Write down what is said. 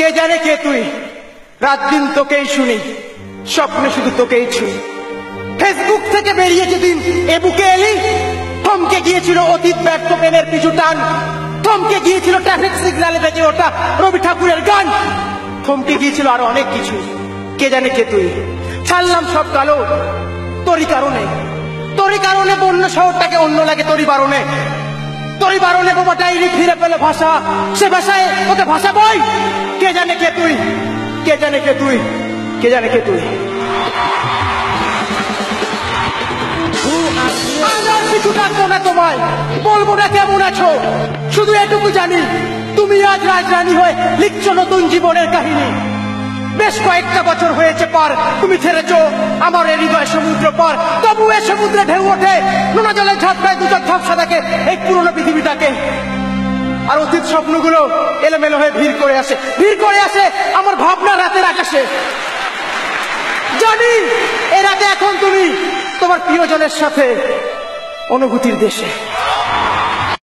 কে জানে কে তুই? রাত দিন তোকেই শুনি, স্বপ্নে শুধু তোকেই ছুঁই। ফেসবুক থেকে বেরিয়ে যেদিন এ বুকে এলি, থমকে গিয়েছিল অতীত ব্যর্থ পেনের পিছু টান। থমকে গিয়েছিল ট্রাফিক সিগন্যালে বেজে ওটা রবি ঠাকুরের গান। থমকে গিয়েছিল আরও অনেক কিছু, কে জানে কে তুই? ছাড়লাম সব কালো, তোরই কারণে। তোরই কারণে বন্য শহরটাকে অন্য লাগে তোরই বারণে। তোরই বারণে বোমা ডাইরি ফিরে পেলে ভাষা। সে ভাষায় ভাষা বই কে জানে কে তুই? কে জানে কে তুই? কে জানে কে তুই? জানি, তুমি আজ হয়ে লিখছো নতুন জীবনের কাহিনী। বেশ কয়েকটা বছর হয়েছে পার, তুমি ছেড়েছো আমার এই হৃদয় সমুদ্র পার। তবু এ সমুদ্রে ঢেউ ওঠে, নোনা জলের ঝাপটায় দুজন ঝাপসা থাকে এই পুরনো আর অতীত স্বপ্নগুলো এলোমেলো হয়ে ভিড় করে আসে। ভিড় করে আসে আমার ভাবনা রাতের আকাশে। জানি এ রাতে এখন তুমি তোমার প্রিয়জনের সাথে অনুভূতির দেশে।